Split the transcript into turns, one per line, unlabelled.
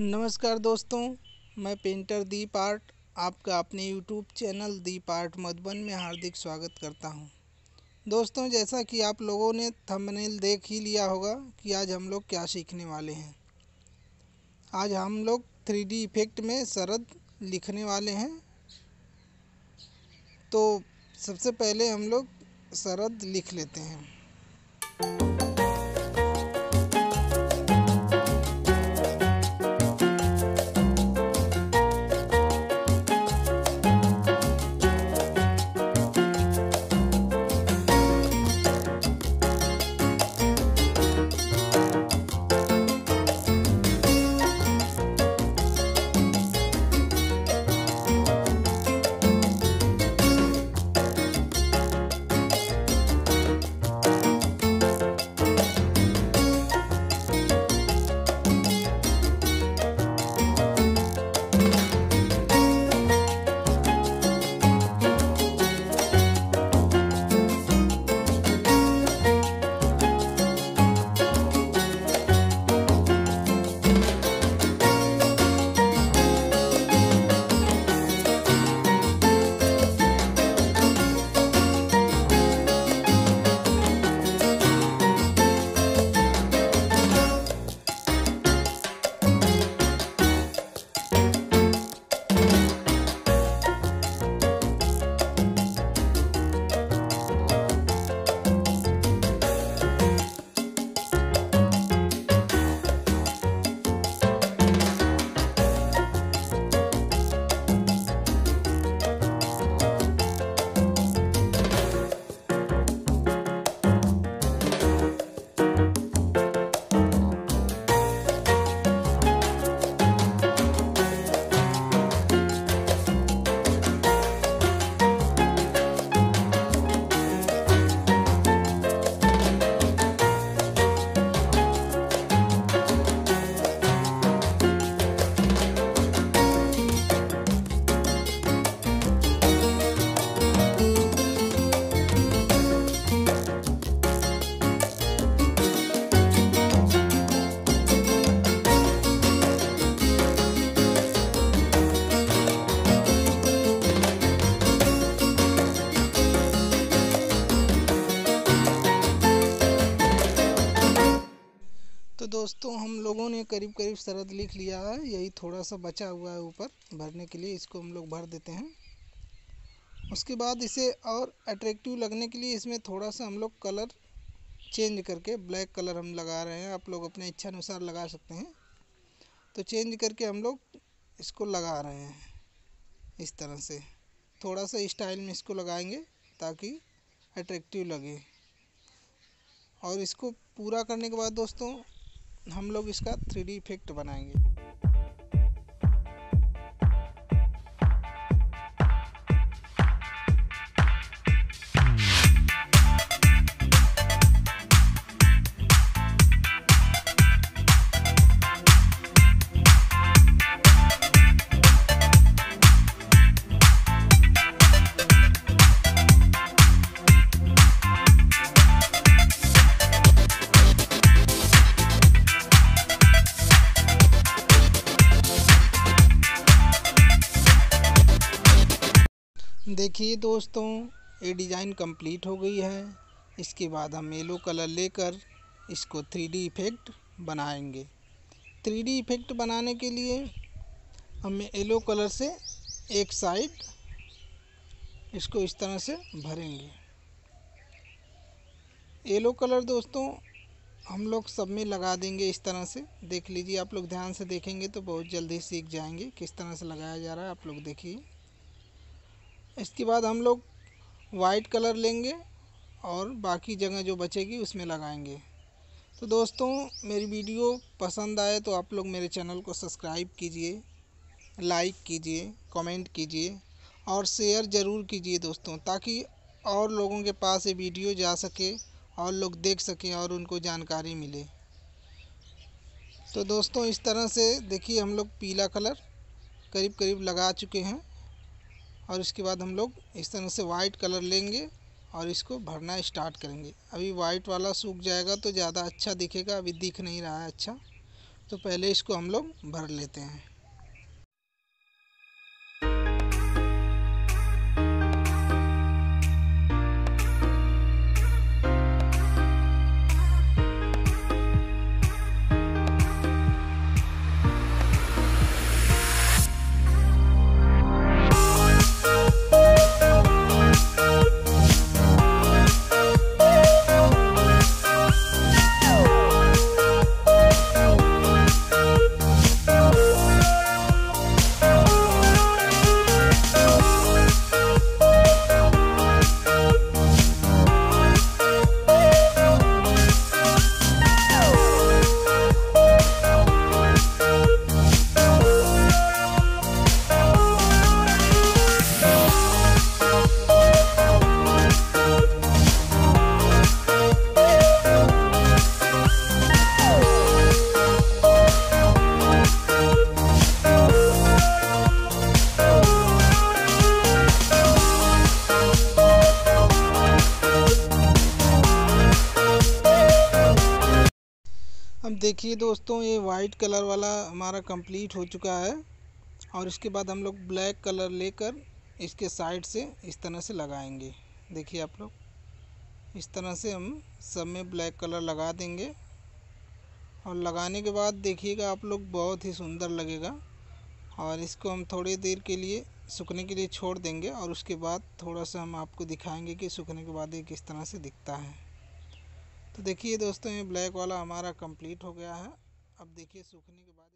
नमस्कार दोस्तों, मैं पेंटर दीप आर्ट, आपका अपने YouTube channel Deep art Madhuban में हार्दिक स्वागत करता हूँ। दोस्तों, जैसा कि आप लोगों ने थंबनेल देख ही लिया होगा कि आज हम लोग क्या सीखने वाले हैं। आज हम लोग थ्री डी इफ़ेक्ट में शरद लिखने वाले हैं। तो सबसे पहले हम लोग शरद लिख लेते हैं। करीब करीब शरद लिख लिया है। यही थोड़ा सा बचा हुआ है ऊपर। भरने के लिए इसको हम लोग भर देते हैं। उसके बाद इसे और अट्रैक्टिव लगने के लिए इसमें थोड़ा सा हम लोग कलर चेंज करके ब्लैक कलर हम लगा रहे हैं। आप लोग अपने इच्छा अनुसार लगा सकते हैं। तो चेंज करके हम लोग इसको लगा रहे हैं। इस तरह से। थोड़ा सा स्टाइल में इसको लगाएँगे ताकि अट्रैक्टिव लगे। और इसको पूरा करने के बाद दोस्तों हम लोग इसका थ्री इफ़ेक्ट बनाएँगे। देखिए दोस्तों, ये डिज़ाइन कंप्लीट हो गई है। इसके बाद हम येलो कलर लेकर इसको थ्री डी इफ़ेक्ट बनाएँगे। थ्री डी इफ़ेक्ट बनाने के लिए हम येलो कलर से एक साइड इसको इस तरह से भरेंगे। येलो कलर दोस्तों, हम लोग सब में लगा देंगे इस तरह से। देख लीजिए, आप लोग ध्यान से देखेंगे तो बहुत जल्दी सीख जाएँगे किस तरह से लगाया जा रहा है। आप लोग देखिए। इसके बाद हम लोग वाइट कलर लेंगे और बाकी जगह जो बचेगी उसमें लगाएँगे। तो दोस्तों, मेरी वीडियो पसंद आए तो आप लोग मेरे चैनल को सब्सक्राइब कीजिए लाइक कीजिए कमेंट कीजिए और शेयर ज़रूर कीजिए दोस्तों, ताकि और लोगों के पास ये वीडियो जा सके और लोग देख सकें और उनको जानकारी मिले। तो दोस्तों, इस तरह से देखिए हम लोग पीला कलर करीब करीब लगा चुके हैं। और उसके बाद हम लोग इस तरह से वाइट कलर लेंगे और इसको भरना स्टार्ट करेंगे। अभी वाइट वाला सूख जाएगा तो ज़्यादा अच्छा दिखेगा, अभी दिख नहीं रहा है अच्छा। तो पहले इसको हम लोग भर लेते हैं। देखिए दोस्तों, ये वाइट कलर वाला हमारा कंप्लीट हो चुका है और इसके बाद हम लोग ब्लैक कलर लेकर इसके साइड से इस तरह से लगाएँगे। देखिए आप लोग, इस तरह से हम सब में ब्लैक कलर लगा देंगे और लगाने के बाद देखिएगा आप लोग बहुत ही सुंदर लगेगा और इसको हम थोड़ी देर के लिए सूखने के लिए छोड़ देंगे और उसके बाद थोड़ा सा हम आपको दिखाएँगे कि सूखने के बाद ये किस तरह से दिखता है। तो देखिए दोस्तों, ये ब्लैक वाला हमारा कंप्लीट हो गया है। अब देखिए, सूखने के बाद